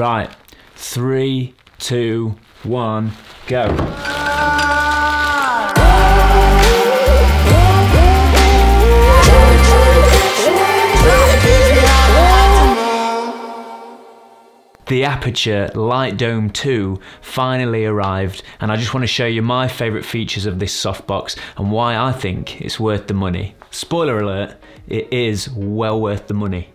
Right, three, two, one, go. The Aputure Light Dome 2 finally arrived and I just want to show you my favourite features of this softbox and why I think it's worth the money. Spoiler alert, it is well worth the money.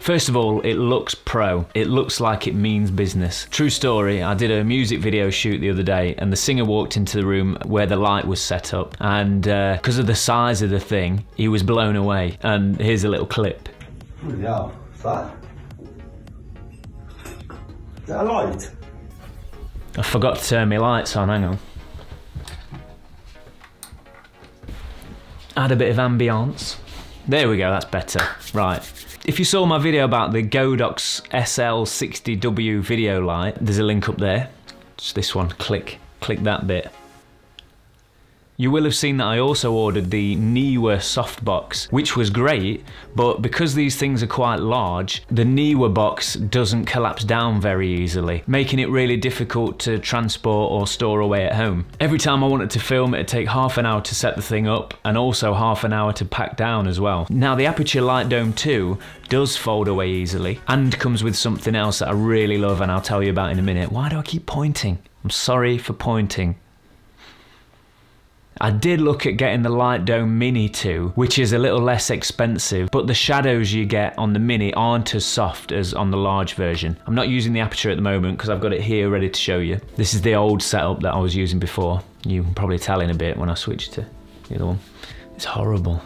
First of all, it looks pro. It looks like it means business. True story, I did a music video shoot the other day and the singer walked into the room where the light was set up and because uh, of the size of the thing, he was blown away. And here's a little clip. Yeah, that? Is that a light? I forgot to turn my lights on, hang on. Add a bit of ambience. There we go, that's better. Right. If you saw my video about the Godox SL60W video light, there's a link up there. Just this one, click, click that bit. You will have seen that I also ordered the Neewer softbox, which was great, but because these things are quite large, the Neewer box doesn't collapse down very easily, making it really difficult to transport or store away at home. Every time I wanted to film, it'd take half an hour to set the thing up, and also half an hour to pack down as well. Now the Aputure Light Dome 2 does fold away easily, and comes with something else that I really love and I'll tell you about in a minute. Why do I keep pointing? I'm sorry for pointing. I did look at getting the Light Dome Mini 2, which is a little less expensive, but the shadows you get on the Mini aren't as soft as on the large version. I'm not using the Aputure at the moment because I've got it here ready to show you. This is the old setup that I was using before. You can probably tell in a bit when I switch to the other one. It's horrible.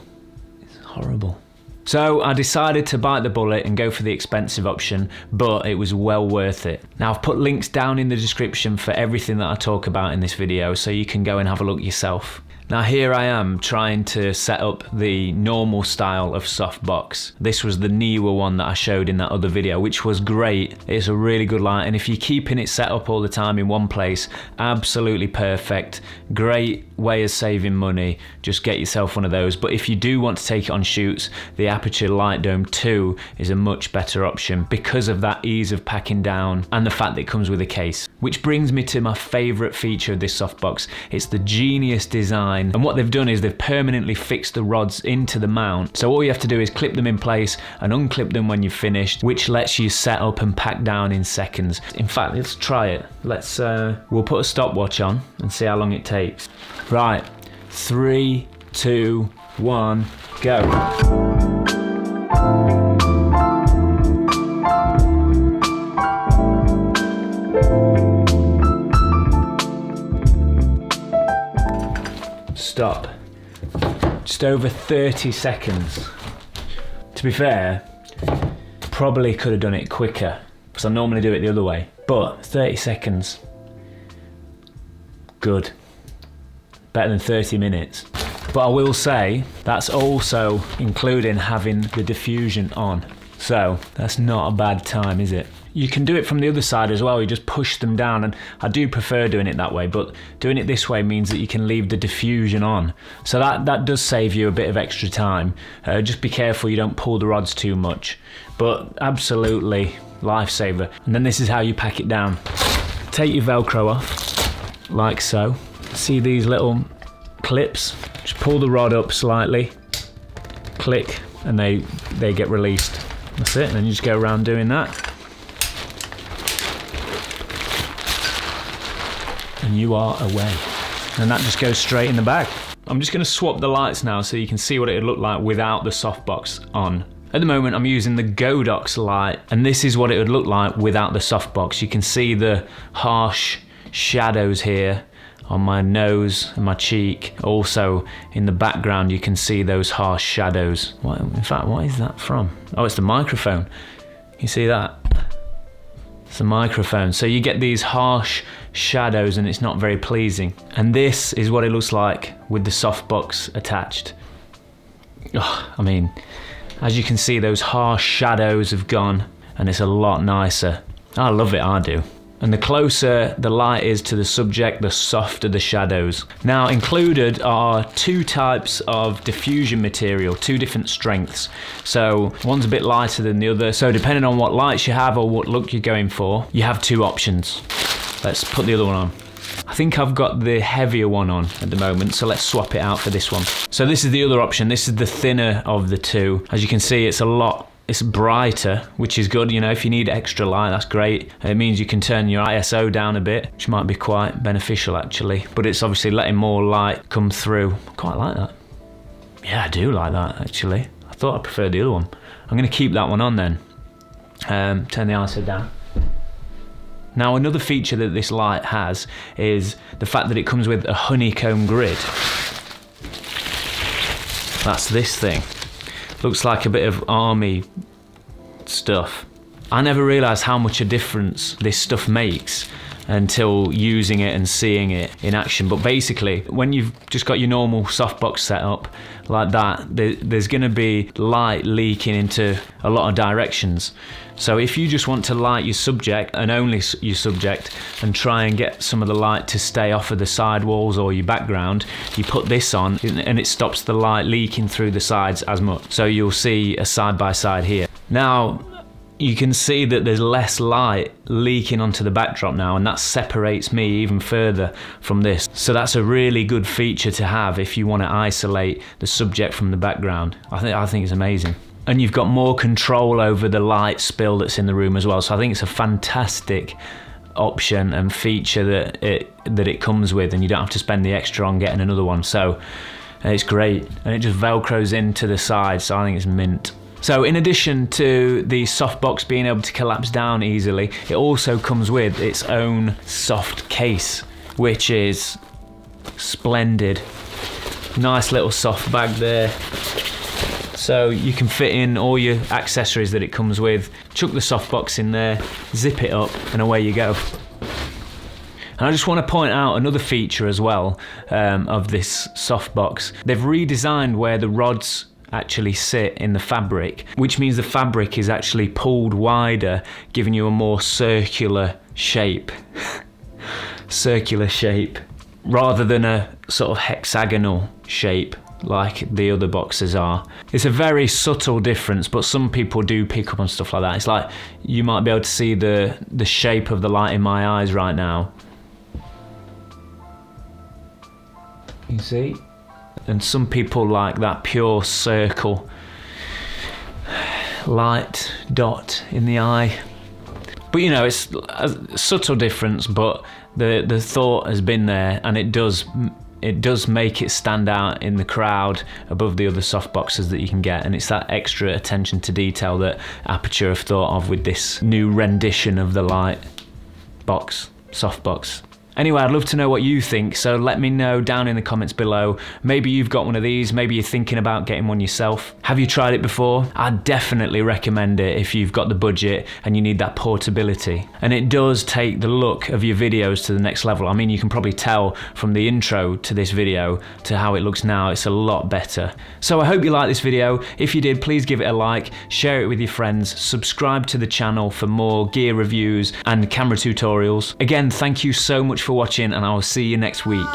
It's horrible. So I decided to bite the bullet and go for the expensive option, but it was well worth it. Now I've put links down in the description for everything that I talk about in this video so you can go and have a look yourself. Now here I am trying to set up the normal style of softbox. This was the Neewer one that I showed in that other video, which was great. It's a really good light, and if you're keeping it set up all the time in one place, absolutely perfect. Great way of saving money. Just get yourself one of those. But if you do want to take it on shoots, the Aputure Light Dome 2 is a much better option because of that ease of packing down and the fact that it comes with a case. Which brings me to my favorite feature of this softbox. It's the genius design and what they've done is they've permanently fixed the rods into the mount. So all you have to do is clip them in place and unclip them when you've finished, which lets you set up and pack down in seconds. In fact, let's try it. Let's, uh, we'll put a stopwatch on and see how long it takes. Right, three, two, one, go. Stop. Just over 30 seconds. To be fair, probably could have done it quicker because I normally do it the other way. But 30 seconds, good. Better than 30 minutes. But I will say that's also including having the diffusion on. So that's not a bad time, is it? You can do it from the other side as well, you just push them down and I do prefer doing it that way, but doing it this way means that you can leave the diffusion on. So that, that does save you a bit of extra time. Uh, just be careful you don't pull the rods too much, but absolutely lifesaver. And then this is how you pack it down. Take your Velcro off, like so. See these little clips? Just pull the rod up slightly, click, and they, they get released. That's it, and then you just go around doing that. You are away. And that just goes straight in the bag. I'm just gonna swap the lights now so you can see what it would look like without the softbox on. At the moment I'm using the Godox light and this is what it would look like without the softbox. You can see the harsh shadows here on my nose and my cheek. Also in the background you can see those harsh shadows. What, in fact, what is that from? Oh, it's the microphone. You see that? It's the microphone. So you get these harsh shadows and it's not very pleasing. And this is what it looks like with the softbox attached. Oh, I mean, as you can see, those harsh shadows have gone and it's a lot nicer. I love it, I do. And the closer the light is to the subject, the softer the shadows. Now included are two types of diffusion material, two different strengths. So one's a bit lighter than the other. So depending on what lights you have or what look you're going for, you have two options. Let's put the other one on. I think I've got the heavier one on at the moment, so let's swap it out for this one. So this is the other option. This is the thinner of the two. As you can see, it's a lot it's brighter, which is good. You know, if you need extra light, that's great. It means you can turn your ISO down a bit, which might be quite beneficial actually. But it's obviously letting more light come through. Quite like that. Yeah, I do like that actually. I thought I preferred the other one. I'm going to keep that one on then. Um, turn the ISO down. Now another feature that this light has is the fact that it comes with a honeycomb grid. That's this thing. Looks like a bit of army stuff. I never realised how much a difference this stuff makes until using it and seeing it in action. But basically, when you've just got your normal softbox set up like that, there's going to be light leaking into a lot of directions. So if you just want to light your subject and only your subject and try and get some of the light to stay off of the side walls or your background, you put this on and it stops the light leaking through the sides as much. So you'll see a side by side here. Now, you can see that there's less light leaking onto the backdrop now and that separates me even further from this. So that's a really good feature to have if you want to isolate the subject from the background. I think, I think it's amazing. And you've got more control over the light spill that's in the room as well. So I think it's a fantastic option and feature that it that it comes with and you don't have to spend the extra on getting another one. So uh, it's great and it just velcros into the side so I think it's mint. So in addition to the softbox being able to collapse down easily, it also comes with its own soft case, which is splendid. Nice little soft bag there. So you can fit in all your accessories that it comes with, chuck the softbox in there, zip it up, and away you go. And I just want to point out another feature as well um, of this softbox. They've redesigned where the rods actually sit in the fabric, which means the fabric is actually pulled wider, giving you a more circular shape. circular shape, rather than a sort of hexagonal shape like the other boxes are. It's a very subtle difference, but some people do pick up on stuff like that. It's like you might be able to see the, the shape of the light in my eyes right now. You see? and some people like that pure circle light dot in the eye but you know it's a subtle difference but the the thought has been there and it does it does make it stand out in the crowd above the other soft boxes that you can get and it's that extra attention to detail that Aputure have thought of with this new rendition of the light box soft box Anyway, I'd love to know what you think, so let me know down in the comments below. Maybe you've got one of these, maybe you're thinking about getting one yourself. Have you tried it before? I'd definitely recommend it if you've got the budget and you need that portability. And it does take the look of your videos to the next level. I mean, you can probably tell from the intro to this video to how it looks now, it's a lot better. So I hope you liked this video. If you did, please give it a like, share it with your friends, subscribe to the channel for more gear reviews and camera tutorials. Again, thank you so much for watching, and I will see you next week.